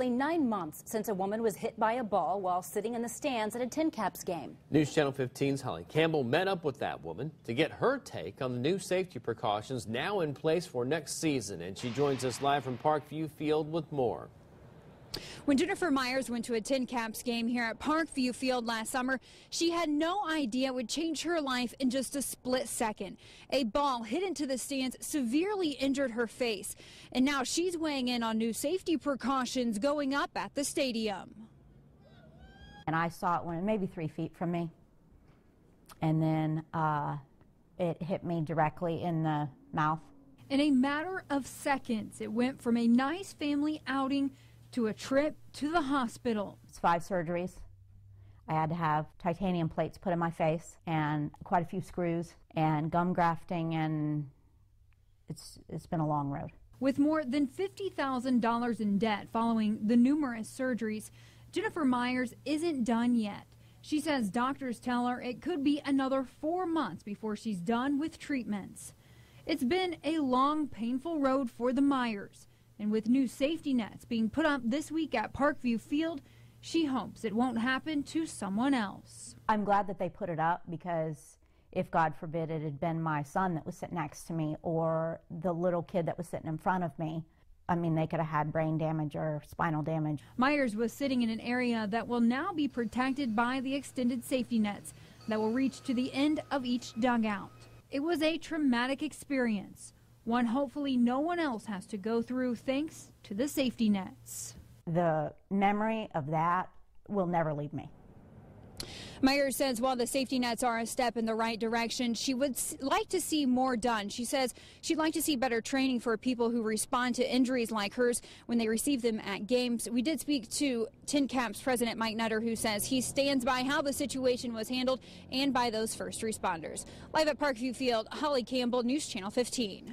Nine months since a woman was hit by a ball while sitting in the stands at a TinCaps game. News Channel 15's Holly Campbell met up with that woman to get her take on the new safety precautions now in place for next season. And she joins us live from Parkview Field with more. When Jennifer Myers went to a TinCaps game here at Parkview Field last summer, she had no idea it would change her life in just a split second. A ball hit into the stands severely injured her face, and now she's weighing in on new safety precautions going up at the stadium. And I saw it when maybe three feet from me, and then uh, it hit me directly in the mouth. In a matter of seconds, it went from a nice family outing to a trip to the hospital. It's five surgeries. I had to have titanium plates put in my face and quite a few screws and gum grafting and it's it's been a long road. With more than $50,000 in debt following the numerous surgeries, Jennifer Myers isn't done yet. She says doctors tell her it could be another four months before she's done with treatments. It's been a long, painful road for the Myers. And with new safety nets being put up this week at Parkview Field, she hopes it won't happen to someone else. I'm glad that they put it up because if God forbid it had been my son that was sitting next to me or the little kid that was sitting in front of me, I mean, they could have had brain damage or spinal damage. Myers was sitting in an area that will now be protected by the extended safety nets that will reach to the end of each dugout. It was a traumatic experience one hopefully no one else has to go through thanks to the safety nets. The memory of that will never leave me. Myers says while the safety nets are a step in the right direction, she would like to see more done. She says she'd like to see better training for people who respond to injuries like hers when they receive them at games. We did speak to TinCaps President Mike Nutter, who says he stands by how the situation was handled and by those first responders. Live at Parkview Field, Holly Campbell, News Channel 15.